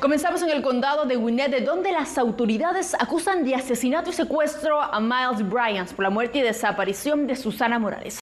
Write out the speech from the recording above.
Comenzamos en el condado de Gwinnett, donde las autoridades acusan de asesinato y secuestro a Miles Bryant por la muerte y desaparición de Susana Morales.